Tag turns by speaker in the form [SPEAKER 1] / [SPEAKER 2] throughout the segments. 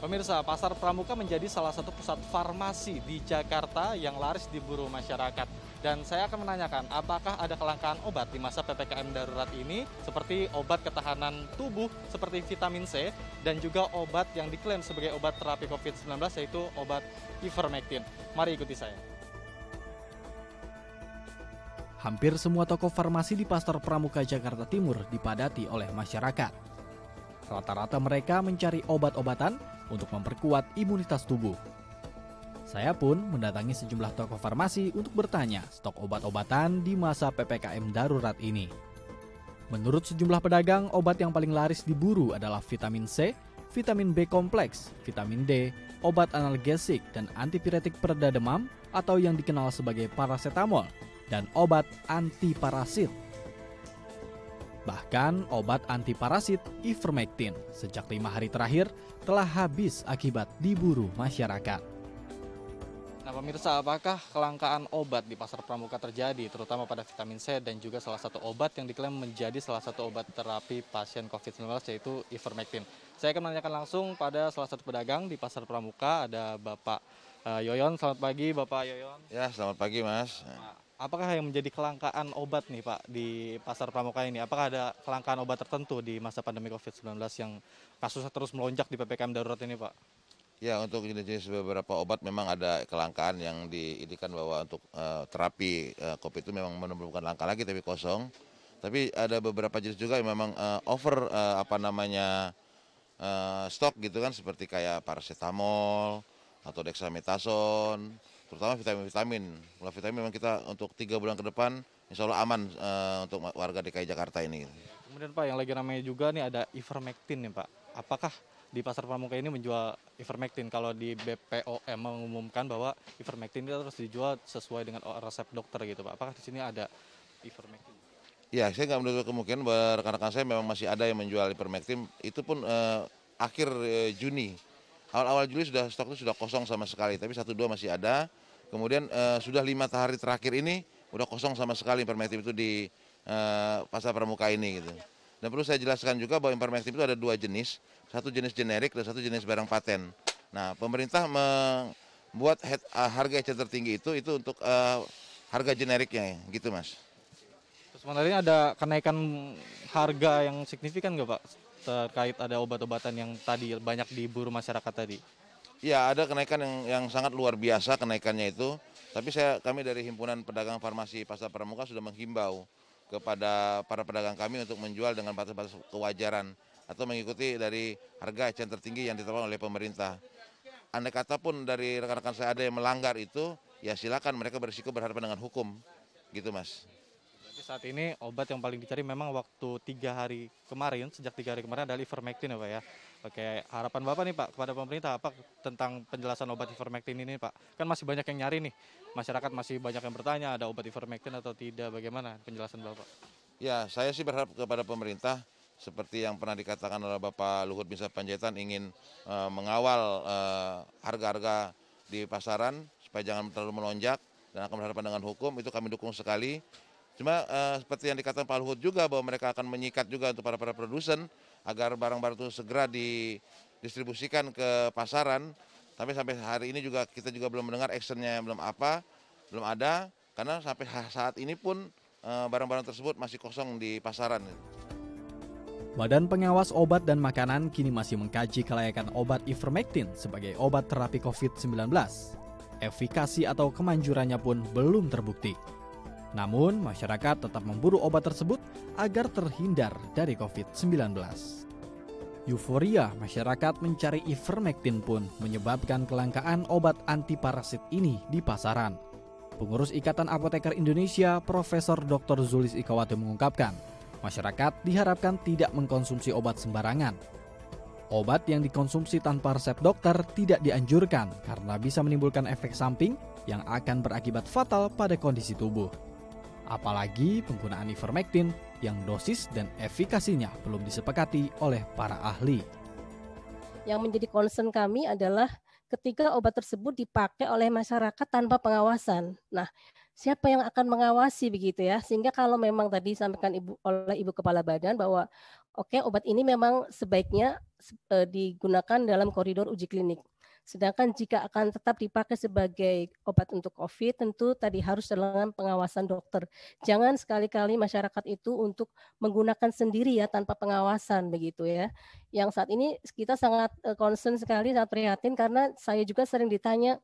[SPEAKER 1] Pemirsa, Pasar Pramuka menjadi salah satu pusat farmasi di Jakarta yang laris diburu masyarakat. Dan saya akan menanyakan, apakah ada kelangkaan obat di masa PPKM darurat ini, seperti obat ketahanan tubuh seperti vitamin C, dan juga obat yang diklaim sebagai obat terapi COVID-19, yaitu obat ivermectin. Mari ikuti saya.
[SPEAKER 2] Hampir semua toko farmasi di Pasar Pramuka Jakarta Timur dipadati oleh masyarakat. Rata-rata mereka mencari obat-obatan untuk memperkuat imunitas tubuh. Saya pun mendatangi sejumlah toko farmasi untuk bertanya stok obat-obatan di masa PPKM darurat ini. Menurut sejumlah pedagang, obat yang paling laris diburu adalah vitamin C, vitamin B kompleks, vitamin D, obat analgesik dan antipiretik pereda demam atau yang dikenal sebagai paracetamol, dan obat antiparasit Bahkan obat antiparasit ivermectin sejak lima hari terakhir telah habis akibat diburu masyarakat.
[SPEAKER 1] Nah pemirsa, apakah kelangkaan obat di pasar pramuka terjadi, terutama pada vitamin C dan juga salah satu obat yang diklaim menjadi salah satu obat terapi pasien COVID-19 yaitu ivermectin. Saya akan menanyakan langsung pada salah satu pedagang di pasar pramuka, ada Bapak uh, Yoyon. Selamat pagi Bapak Yoyon.
[SPEAKER 3] Ya, selamat pagi Mas.
[SPEAKER 1] Nah, apakah yang menjadi kelangkaan obat nih Pak di pasar pramuka ini? Apakah ada kelangkaan obat tertentu di masa pandemi COVID-19 yang kasusnya terus melonjak di PPKM darurat ini Pak?
[SPEAKER 3] Ya untuk jenis-jenis beberapa obat memang ada kelangkaan yang diindikan bahwa untuk uh, terapi uh, COVID itu memang menemukan langka lagi tapi kosong. Tapi ada beberapa jenis juga yang memang uh, over uh, apa namanya uh, stok gitu kan seperti kayak paracetamol atau dexamethasone terutama vitamin-vitamin. Kalau vitamin memang kita untuk tiga bulan ke depan insya Allah aman uh, untuk warga DKI Jakarta ini.
[SPEAKER 1] Kemudian Pak yang lagi ramai juga nih ada ivermectin nih Pak. Apakah di pasar pramuka ini menjual ivermectin? Kalau di BPOM mengumumkan bahwa ivermectin itu harus dijual sesuai dengan resep dokter gitu Pak. Apakah di sini ada ivermectin?
[SPEAKER 3] Ya, saya nggak menutup kemungkinan rekan-rekan saya memang masih ada yang menjual ivermectin. Itu pun uh, akhir uh, Juni awal-awal Juli sudah stok itu sudah kosong sama sekali, tapi satu dua masih ada. Kemudian uh, sudah lima hari terakhir ini udah kosong sama sekali ivermectin itu di uh, pasar pramuka ini gitu. Dan perlu saya jelaskan juga bahwa ivermectin itu ada dua jenis, satu jenis generik dan satu jenis barang paten. Nah, pemerintah membuat head, uh, harga eceran tertinggi itu itu untuk uh, harga generiknya, gitu mas.
[SPEAKER 1] Terus sebenarnya ada kenaikan harga yang signifikan nggak pak terkait ada obat-obatan yang tadi banyak diburu masyarakat tadi?
[SPEAKER 3] Ya ada kenaikan yang, yang sangat luar biasa kenaikannya itu. Tapi saya kami dari himpunan pedagang farmasi pasar pramuka sudah menghimbau kepada para pedagang kami untuk menjual dengan batas-batas kewajaran atau mengikuti dari harga eceran tertinggi yang ditetapkan oleh pemerintah. Andai kata pun dari rekan-rekan saya ada yang melanggar itu, ya silakan mereka berisiko berhadapan dengan hukum, gitu mas
[SPEAKER 1] saat ini obat yang paling dicari memang waktu tiga hari kemarin, sejak tiga hari kemarin adalah ivermectin ya Pak ya. Oke, harapan Bapak nih Pak kepada pemerintah apa tentang penjelasan obat ivermectin ini Pak? Kan masih banyak yang nyari nih, masyarakat masih banyak yang bertanya ada obat ivermectin atau tidak, bagaimana penjelasan Bapak?
[SPEAKER 3] Ya, saya sih berharap kepada pemerintah seperti yang pernah dikatakan oleh Bapak Luhut Binsar Panjaitan ingin uh, mengawal eh, harga-harga di pasaran supaya jangan terlalu melonjak dan akan berhadapan dengan hukum itu kami dukung sekali Cuma uh, seperti yang dikatakan Pak Luhut juga bahwa mereka akan menyikat juga untuk para para produsen agar barang-barang itu segera didistribusikan ke pasaran. Tapi sampai hari ini juga kita juga belum mendengar actionnya belum apa, belum ada karena sampai saat ini pun eh, barang-barang uh, tersebut masih kosong di pasaran.
[SPEAKER 2] Badan Pengawas Obat dan Makanan kini masih mengkaji kelayakan obat ivermectin sebagai obat terapi COVID-19. Efikasi atau kemanjurannya pun belum terbukti. Namun, masyarakat tetap memburu obat tersebut agar terhindar dari COVID-19. Euforia masyarakat mencari ivermectin pun menyebabkan kelangkaan obat antiparasit ini di pasaran. Pengurus Ikatan Apoteker Indonesia, Profesor Dr. Zulis Ikawati mengungkapkan, masyarakat diharapkan tidak mengkonsumsi obat sembarangan. Obat yang dikonsumsi tanpa resep dokter tidak dianjurkan karena bisa menimbulkan efek samping yang akan berakibat fatal pada kondisi tubuh apalagi penggunaan ivermectin yang dosis dan efikasinya belum disepakati oleh para ahli.
[SPEAKER 4] Yang menjadi concern kami adalah ketika obat tersebut dipakai oleh masyarakat tanpa pengawasan. Nah, siapa yang akan mengawasi begitu ya. Sehingga kalau memang tadi sampaikan ibu oleh ibu kepala badan bahwa oke okay, obat ini memang sebaiknya uh, digunakan dalam koridor uji klinik. Sedangkan jika akan tetap dipakai sebagai obat untuk COVID tentu tadi harus dalam pengawasan dokter. Jangan sekali-kali masyarakat itu untuk menggunakan sendiri ya tanpa pengawasan begitu ya. Yang saat ini kita sangat uh, concern sekali sangat prihatin karena saya juga sering ditanya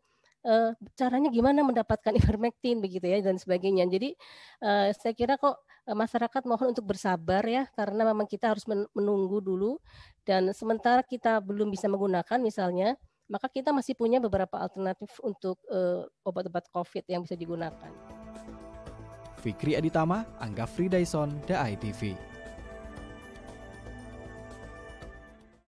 [SPEAKER 4] uh, caranya gimana mendapatkan ivermectin begitu ya dan sebagainya. Jadi uh, saya kira kok uh, masyarakat mohon untuk bersabar ya karena memang kita harus menunggu dulu dan sementara kita belum bisa menggunakan misalnya maka kita masih punya beberapa alternatif untuk obat-obat COVID yang bisa digunakan.
[SPEAKER 2] Fikri Aditama, Angga Fridaison, The ITV.